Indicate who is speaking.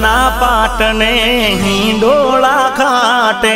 Speaker 1: નાના પાટને હિંડોળા ખાટે.